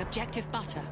objective butter.